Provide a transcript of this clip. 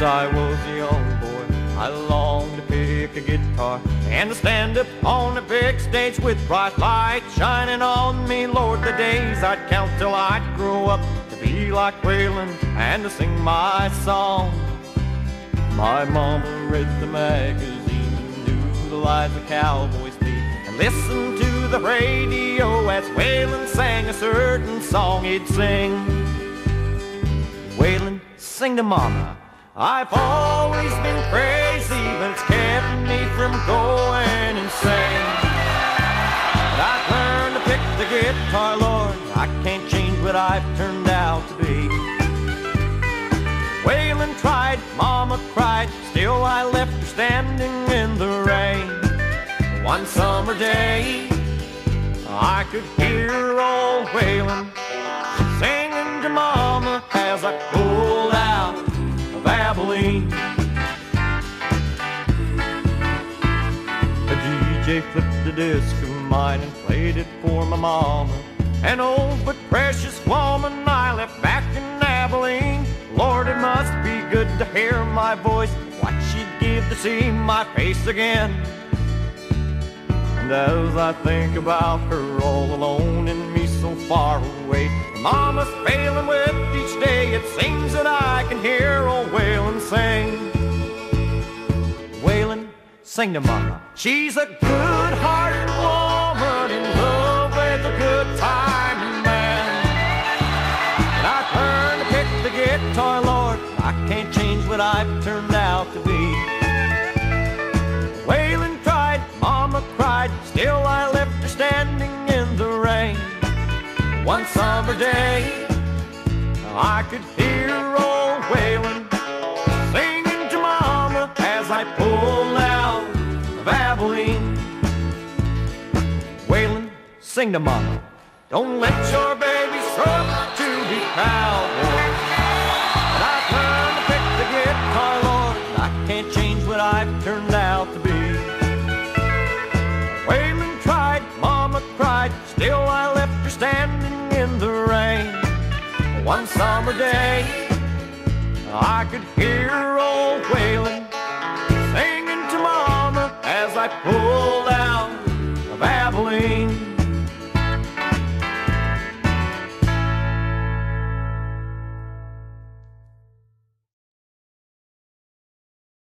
Since I was a young boy, I longed to pick a guitar and to stand up on the big stage with bright light shining on me. Lord, the days I'd count till I'd grow up to be like Waylon and to sing my song. My mama read the magazine and knew the lives of cowboys and listened to the radio as Waylon sang a certain song he'd sing. Waylon, sing to mama. I've always been crazy, but it's kept me from going insane. But I've learned to pick the guitar, Lord. I can't change what I've turned out to be. Waylon tried, Mama cried, still I left her standing in the rain. One summer day, I could hear old Waylon The DJ flipped the disc of mine and played it for my mama. An old but precious woman I left back in Abilene. Lord, it must be good to hear my voice, what she'd give to see my face again. And as I think about her all alone and me so far away, Mama's failing with each day. It seems that I sing to Mama. She's a good-hearted woman in love with a good time man. And I've learned to pick the guitar, Lord. I can't change what I've turned out to be. Waylon cried, Mama cried, still I left her standing in the rain. One summer day, I could hear Abilene. Waylon, sing to Mama. Don't let your babies grow to be cowboys. But I've learned to pick the guitar, Lord. I can't change what I've turned out to be. Waylon tried, Mama cried, still I left her standing in the rain. One summer day, I could hear old